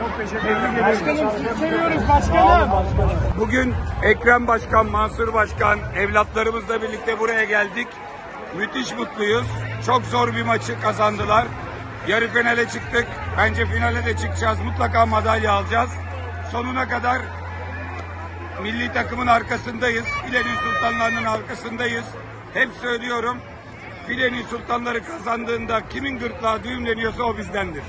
Çok teşekkür ederim. Başkanım sizi seviyoruz başkanım. Bugün Ekrem Başkan, Mansur Başkan, evlatlarımızla birlikte buraya geldik. Müthiş mutluyuz. Çok zor bir maçı kazandılar. Yarı finale çıktık. Bence finale de çıkacağız. Mutlaka madalya alacağız. Sonuna kadar milli takımın arkasındayız. Filenin Sultanlarının arkasındayız. Hep söylüyorum. Filenin Sultanları kazandığında kimin gırtlağı düğümleniyorsa o bizdendir.